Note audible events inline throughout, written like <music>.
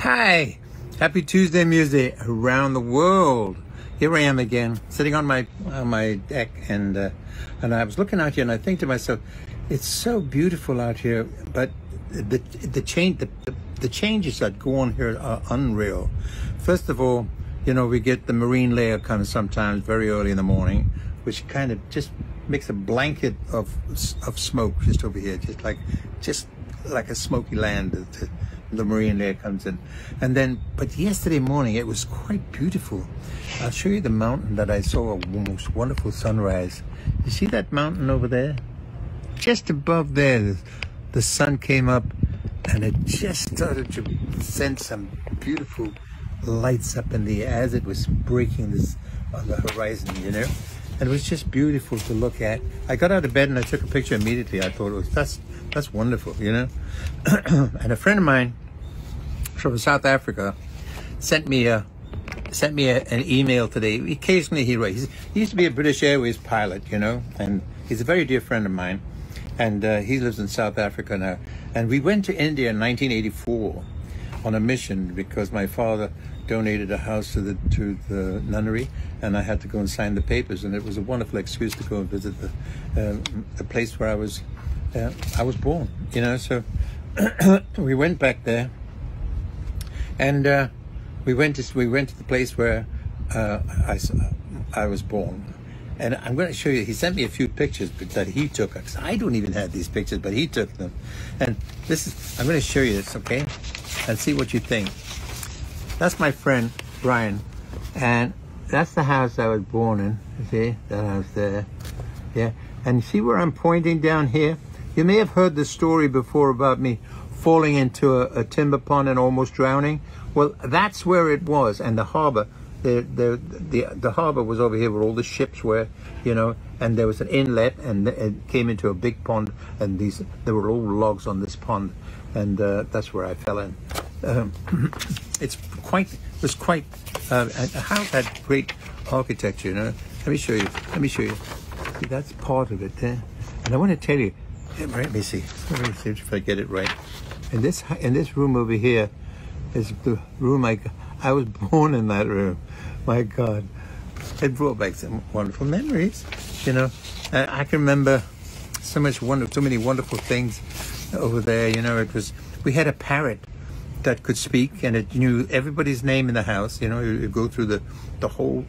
Hi, happy Tuesday Museday around the world. Here I am again, sitting on my on my deck, and uh, and I was looking out here, and I think to myself, it's so beautiful out here, but the the change the, the changes that go on here are unreal. First of all, you know we get the marine layer comes sometimes very early in the morning, which kind of just makes a blanket of of smoke just over here, just like just like a smoky land the marine layer comes in. And then, but yesterday morning it was quite beautiful. I'll show you the mountain that I saw a most wonderful sunrise. You see that mountain over there? Just above there, the sun came up and it just started to send some beautiful lights up in the air as it was breaking this on the horizon, you know? And it was just beautiful to look at. I got out of bed and I took a picture immediately. I thought it was, that's, that's wonderful, you know? <clears throat> and a friend of mine from South Africa sent me a sent me a, an email today. Occasionally he writes. He used to be a British Airways pilot, you know, and he's a very dear friend of mine. And uh, he lives in South Africa now. And we went to India in 1984 on a mission because my father donated a house to the to the nunnery, and I had to go and sign the papers. And it was a wonderful excuse to go and visit the uh, the place where I was uh, I was born. You know, so <coughs> we went back there and uh, we went to we went to the place where uh, I I was born. And I'm going to show you. He sent me a few pictures that he took. I don't even have these pictures, but he took them. And this is. I'm going to show you this, okay? And see what you think. That's my friend Brian, and that's the house I was born in. See that house there? Yeah. And see where I'm pointing down here? You may have heard the story before about me falling into a, a, timber pond and almost drowning. Well, that's where it was, and the harbor, the, the the the harbor was over here where all the ships were, you know, and there was an inlet, and it came into a big pond, and these there were all logs on this pond, and uh, that's where I fell in. Um, <coughs> it's quite it was quite uh, how that great architecture, you know. Let me show you. Let me show you. See, that's part of it there, and I want to tell you. Let me see. Let me see if I get it right. In this in this room over here is the room I I was <laughs> born in that room. My God, it brought back some wonderful memories. You know, I, I can remember so much wonderful, so many wonderful things over there. You know, it was we had a parrot that could speak and it knew everybody's name in the house. You know, you go through the the whole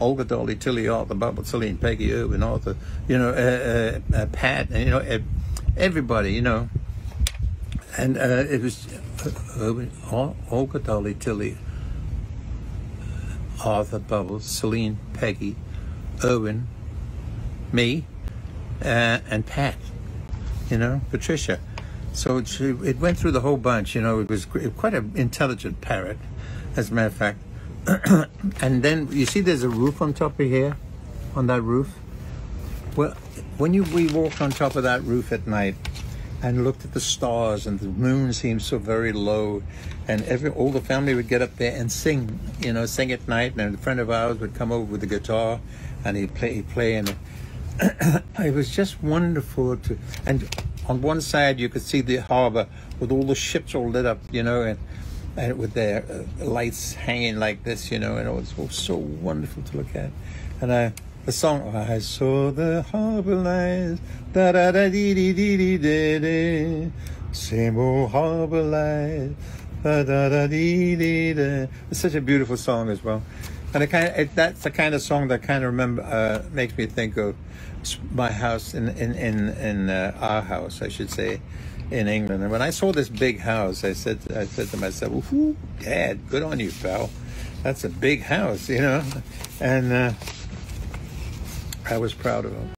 Olga, Dolly, Tilly, Arthur, Bubble, Celine, Peggy, Irwin, Arthur, you know, uh, uh, uh, Pat, and you know, everybody, you know, and uh, it was uh, Olga, Dolly, Tilly, Arthur, Bubbles, Celine, Peggy, Irwin, me, uh, and Pat. You know, Patricia. So it, it went through the whole bunch. You know, it was quite an intelligent parrot, as a matter of fact. <clears throat> and then you see, there's a roof on top of here, on that roof. Well, when you we walked on top of that roof at night, and looked at the stars and the moon seemed so very low and every all the family would get up there and sing you know sing at night and a friend of ours would come over with a guitar and he'd play he'd play and <coughs> it was just wonderful to and on one side you could see the harbor with all the ships all lit up you know and and with their uh, lights hanging like this you know and it was, it was so wonderful to look at. And i the song. I saw the harbor lights da da da dee dee dee dee dee dee. Same old harbor lights da da da dee dee dee. It's such a beautiful song as well. And it kind of, it, that's the kind of song that kind of remember uh, makes me think of my house in in in, in uh, our house I should say in England. And when I saw this big house I said I said to myself Ooh, dad good on you pal. That's a big house you know? And uh, I was proud of him.